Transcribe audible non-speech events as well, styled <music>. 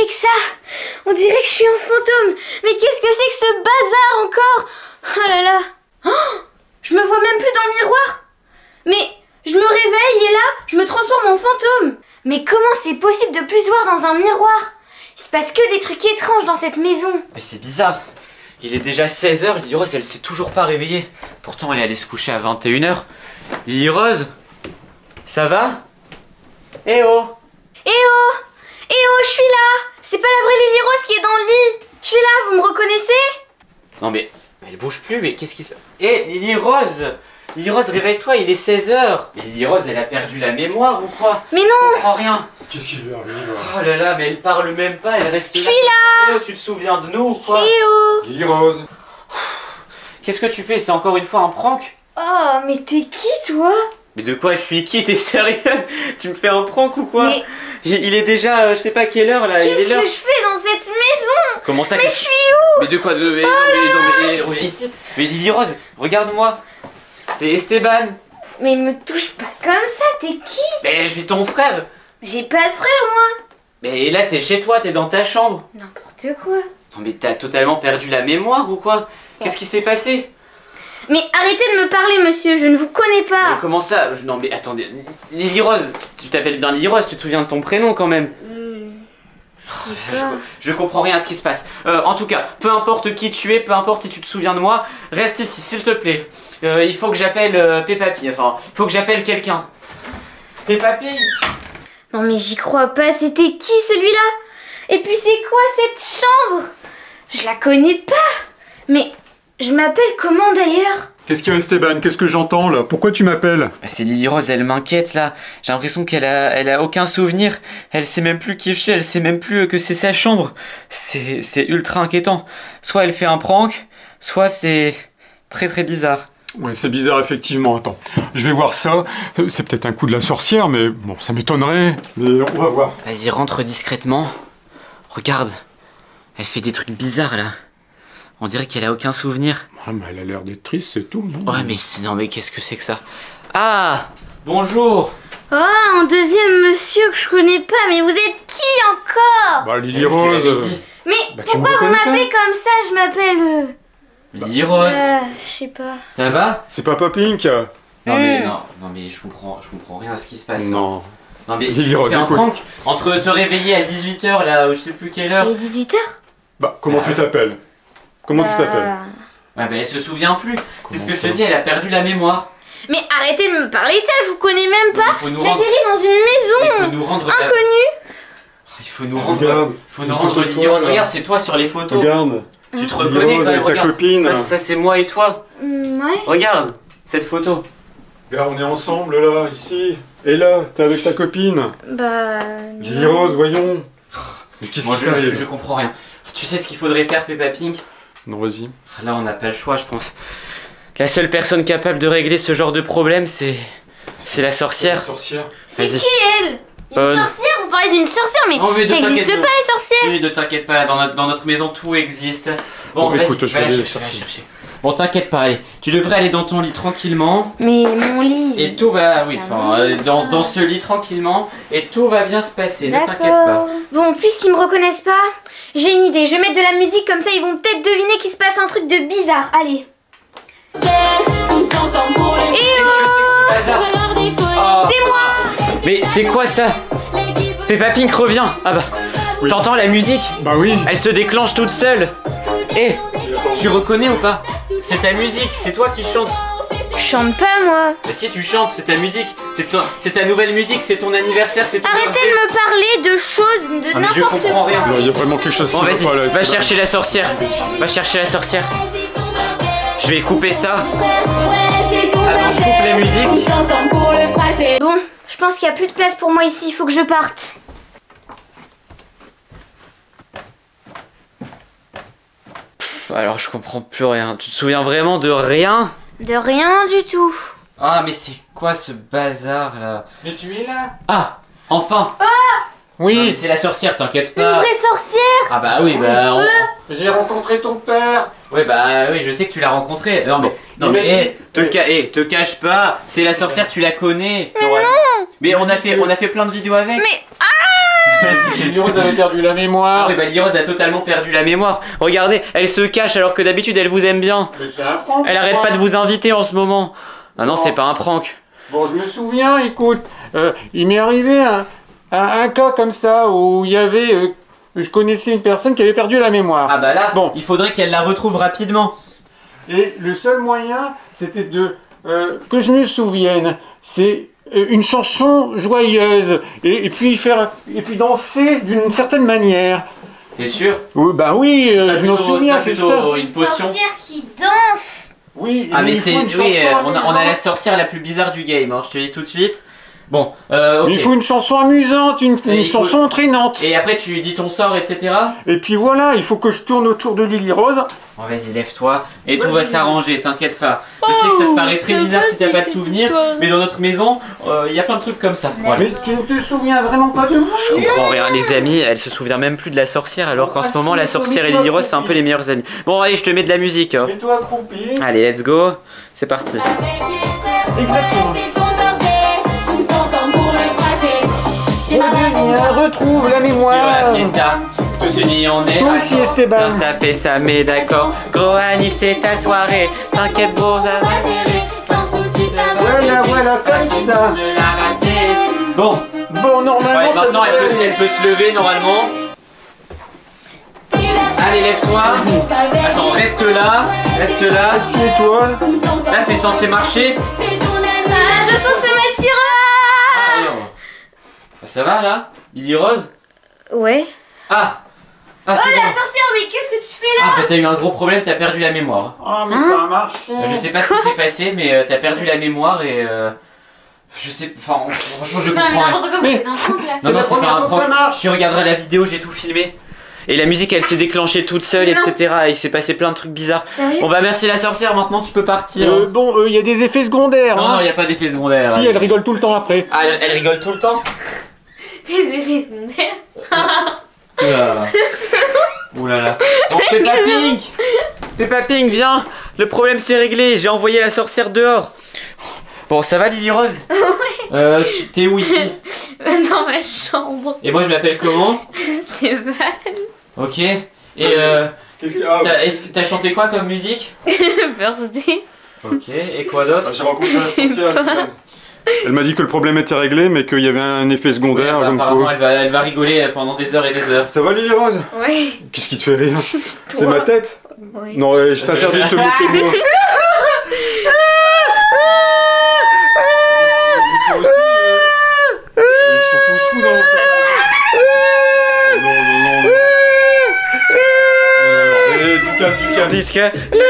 c'est que ça. On dirait que je suis un fantôme. Mais qu'est-ce que c'est que ce bazar encore? Oh là là. Oh Je me vois même plus dans le miroir. Mais je me réveille et là, je me transforme en fantôme. Mais comment c'est possible de plus voir dans un miroir? Il se passe que des trucs étranges dans cette maison. Mais c'est bizarre. Il est déjà 16h, Lily Rose, elle s'est toujours pas réveillée. Pourtant, elle est allée se coucher à 21h. Lily Rose Ça va? Eh oh! Eh oh Eh oh, je suis là. C'est pas la vraie Lily Rose qui est dans le lit. Je suis là, vous me reconnaissez? Non mais, elle bouge plus, mais qu'est-ce qui se passe? Eh, Lily Rose! Lily Rose, réveille-toi, il est 16h Mais Lily Rose, elle a perdu la mémoire ou quoi? Mais Je non comprends rien. Qu'est-ce qui lui arrive Oh là là, mais elle parle même pas, elle reste Je là. suis là. Eh oh, tu te souviens de nous ou quoi? Eh oh Lily Rose. Qu'est-ce que tu fais? C'est encore une fois un prank? Oh, mais t'es qui toi? Mais de quoi je suis qui? T'es sérieuse? <laughs> Tu me fais un prank ou quoi? Mais il, il est déjà, euh, je sais pas quelle heure là, il qu'est-ce que je fais dans cette maison? Comment ça Mais je suis où? Mais de quoi de, mais, non, mais, non, mais, reviens ici. Mais Lily Rose, regarde-moi. C'est Esteban. Mais me touche pas comme ça, t'es qui? Mais je suis ton frère. J'ai pas de frère moi. Mais là, t'es chez toi, t'es dans ta chambre. N'importe quoi. Non, mais t'as totalement perdu la mémoire ou quoi? Qu'est-ce qui s'est passé? Mais arrêtez de me parler monsieur, je ne vous connais Mais pas comment ça Je- Non, mais attendez. Lily Rose, tu t'appelles bien Lily Rose, tu te souviens de ton prénom quand même Hmm, Je je, comprends rien à ce qui se passe. Euh, en tout cas, peu importe qui tu es, peu importe si tu te souviens de moi, reste ici, s'il te plaît. Euh, il faut que j'appelle euh, Peppa Pig. Enfin, il faut que j'appelle quelqu'un. Peppa Pig Non mais j'y crois pas, c'était qui celui-là? Et puis c'est quoi cette chambre? Je la connais pas Mais je m'appelle comment d'ailleurs? Qu'est-ce qu'il y a Esteban? Qu'est-ce que j'entends là? Pourquoi tu m'appelles? Bah, C'est Lily Rose, elle m'inquiète là. J'ai l'impression qu'elle a, elle a aucun souvenir. Elle sait même plus qui je suis, elle sait même plus que c'est sa chambre. C'est, c'est ultra inquiétant. Soit elle fait un prank, soit c'est très très bizarre. Ouais, c'est bizarre effectivement. Attends, je vais voir ça. Euh, C'est peut-être un coup de la sorcière, mais bon, ça m'étonnerait. Mais on va voir. Vas-y, rentre discrètement. Regarde, elle fait des trucs bizarres là. On dirait qu'elle a aucun souvenir. Ah, mais elle a l'air d'être triste, c'est tout, non Ouais, mais non, mais qu'est-ce que c'est que ça? Ah Bonjour Oh, un deuxième monsieur que je connais pas, mais vous êtes qui encore? Bah, Lily te Rose. Mais Bah, pourquoi vous m'appelez comme ça? Je m'appelle... euh, Lily Rose, euh, je sais pas. ça va? C'est Papa Pink Non mais Hmm. non, non mais je comprends, je comprends rien à ce qui se passe. Non. Non mais Lily Rose, un prank entre te réveiller à 18h là, ou je sais plus quelle heure. Il est 18h Bah, comment tu t'appelles? Comment tu t'appelles? Ouais, bah elle se souvient plus. C'est ce que je te dis, elle a perdu la mémoire. Mais arrêtez de me parler de ça, je vous connais même Il pas nous rendre, J'atterris dans une il maison faut nous rendre inconnue Il faut nous rendre, Regarde. il faut nous rendre toi. Regarde, c'est toi sur les photos. Regarde. Tu te reconnais quand même, avec ta regarde. copine. Ça, ça, c'est moi et toi. Hmm, Ouais. Regarde cette photo. Regarde, on est ensemble là, ici. Et là, t'es avec ta copine. Bah... Lily. Rose, voyons. Mais qu'est-ce qui je, je comprends rien. Tu sais ce qu'il faudrait faire, Peppa Pink Non, vas-y. Là, on n'a pas le choix, je pense. La seule personne capable de régler ce genre de problème, c'est. C'est la sorcière. sorcière. C'est qui elle? Une Euh, sorcière Vous parlez d'une sorcière, mais Oh, mais ça ne existe t'inquiète pas pas. les sorcières? Oui, ne t'inquiète pas, dans notre, dans notre maison tout existe. Bon, Bon, vas-y, écoute, je va vais la chercher, Bon, t'inquiète pas, allez. Tu devrais aller dans ton lit tranquillement. Mais mon lit... Et tout va, oui, Ah enfin, euh, dans, dans ce lit tranquillement. Et tout va bien se passer, ne t'inquiète pas. Bon, puisqu'ils me reconnaissent pas, j'ai une idée. Je vais mettre de la musique comme ça, ils vont peut-être deviner qu'il se passe un truc de bizarre. Allez. Qu'est-ce que c'est Oh. C'est moi Mais c'est quoi ça Peppa Pink revient Ah bah, t'entends la musique Bah oui. Elle se déclenche toute seule. Eh, tu reconnais ou pas C'est ta musique, c'est toi qui chantes. Je chante pas, moi. Bah si tu chantes, c'est ta musique, c'est toi, c'est ta nouvelle musique, c'est ton anniversaire, c'est ton Arrêtez birthday. de me parler de choses, de Ah, mais je n'importe comprends rien. Non, il y a vraiment quelque chose Bon qui vas-y, va chercher la sorcière. Va chercher la sorcière. Je vais couper ça. Attends, je coupe la musique. Bon, je pense qu'il y a plus de place pour moi ici, il faut que je parte. Alors je comprends plus rien. Tu te souviens vraiment de rien? De rien du tout. Ah mais c'est quoi ce bazar là? Mais tu es là Ah Enfin mais Oui, c'est la sorcière, t'inquiète Une pas. vraie sorcière? Ah bah oui, bah on- j'ai rencontré ton père. Ouais, bah oui, je sais que tu l'as rencontrée. Non, mais, non, mais, te, ca- hé, te cache pas, c'est la sorcière, tu la connais. Mais non Mais on a, fait, on a fait plein de vidéos avec. Mais <laughs> Lirose avait perdu la Ah mémoire. oui, bah Lirose a totalement perdu la mémoire. Regardez, elle se cache alors que d'habitude elle vous aime bien. Mais c'est un prank, Elle arrête pas de vous inviter en ce moment. Ah non, c'est pas un prank. Bon, je me souviens, écoute, euh, il m'est arrivé un, un, un cas comme ça où il y avait. euh, je connaissais une personne qui avait perdu la mémoire. Ah bah là, Bon. il faudrait qu'elle la retrouve rapidement. Et le seul moyen, c'était de. euh, que je me souvienne, c'est une chanson joyeuse. Et, et puis faire. Et puis danser d'une certaine manière. T'es sûr? Oui, bah oui, euh, je m'en plutôt- souviens, c'est ça. une potion. sorcière qui danse Oui, Ah mais c'est... une Oui, chanson euh, on, a, on a la sorcière la plus bizarre du game, hein, je te le dis tout de suite. Bon, euh. Il faut une chanson amusante, une, faut- chanson entraînante. Et après tu dis ton sort, etc. Et puis voilà, il faut que je tourne autour de Lily Rose. Bon vas-y, lève-toi, et tout va s'arranger, t'inquiète pas. Je sais que ça te paraît très bizarre si t'as pas de souvenir, mais dans notre maison, euh, il y a plein de trucs comme ça. Voilà. Mais tu ne te souviens vraiment pas de moi Je comprends rien, les amis, elle se souvient même plus de la sorcière, alors qu'en ce moment, la sorcière et Lily Rose, c'est un peu les meilleurs amis. Bon, allez, je te mets de la musique. hein. Allez, let's go, c'est parti. Exactement. Retrouve la Sur la mémoire. Fiesta, tous unis on est Toi aussi, Esteban. Dans sa paix, ça met d'accord. Gros Anif, c'est ta soirée. T'inquiète, beau, ça va. sans souci, ça va. Voilà, voilà, comme ça. Bon, Bon, normalement, ouais, maintenant elle peut, elle peut se lever normalement. Allez, lève-toi. Attends, reste là, reste là. Assieds-toi. Là, c'est censé marcher. C'est ton Ah, je sens que ça va être sur Ah, allez, on- Ah, Ça va là? Lily Rose? Ouais. Ah Ah, Oh la sorcière, mais qu'est-ce que tu fais là Ah, bah t'as eu un gros problème, t'as perdu la mémoire. Ah, mais Hein ça a marché. Je sais pas ce qui s'est passé, mais euh, t'as perdu la mémoire et. euh, je sais. Enfin, franchement, je Non mais comprends rien. n'importe quoi, Mais- mais c'est un prank là. Non, non, c'est pas un ça prank. marche. Tu regarderas la vidéo, j'ai tout filmé. Et la musique, elle s'est déclenchée toute seule, Non. etc. Et il s'est passé plein de trucs bizarres. Sérieux Bon, bah, merci la sorcière, maintenant tu peux partir. Euh, bon, euh, il y a des effets secondaires. non, hein. non, y a pas d'effet secondaire. Si, elle rigole tout le temps après. Ah, elle, elle rigole tout le temps <laughs> Des effets secondaires. <laughs> Oulala. Oulala. <laughs> Bon, Peppa Pink Peppa Pink, viens Le problème c'est réglé, j'ai envoyé la sorcière dehors. Bon, ça va Lily Rose <laughs> Euh, tu- t'es où ici <laughs> Dans ma chambre. Et moi je m'appelle comment C'est pas Ok. Et euh, Qu'est-ce que. Ah, t'as est-ce que t'as chanté quoi comme musique birthday. Ok, et quoi d'autre J'ai rencontré la sorcière, Stéphane. Elle m'a dit que le problème était réglé, mais qu'il y avait un effet Ouais, secondaire. bah, comme Apparemment elle va, elle va rigoler pendant des heures et des heures. Ça va, Lily Rose? Ouais. Qu'est-ce qui te fait rire? <laughs> C'est ma tête? Ouais. Non, ouais, je t'interdis de te moquer de moi. Toi